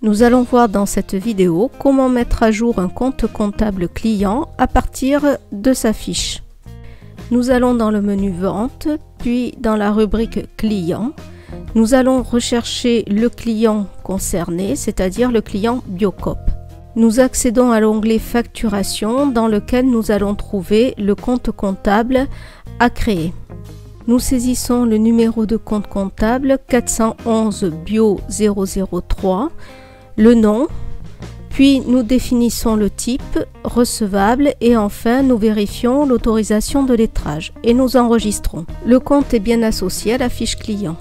Nous allons voir dans cette vidéo comment mettre à jour un compte comptable client à partir de sa fiche. Nous allons dans le menu Vente, puis dans la rubrique Client. Nous allons rechercher le client concerné, c'est-à-dire le client Biocop. Nous accédons à l'onglet Facturation dans lequel nous allons trouver le compte comptable à créer. Nous saisissons le numéro de compte comptable 411 Bio 003 le nom, puis nous définissons le type, recevable et enfin nous vérifions l'autorisation de lettrage et nous enregistrons. Le compte est bien associé à la fiche client.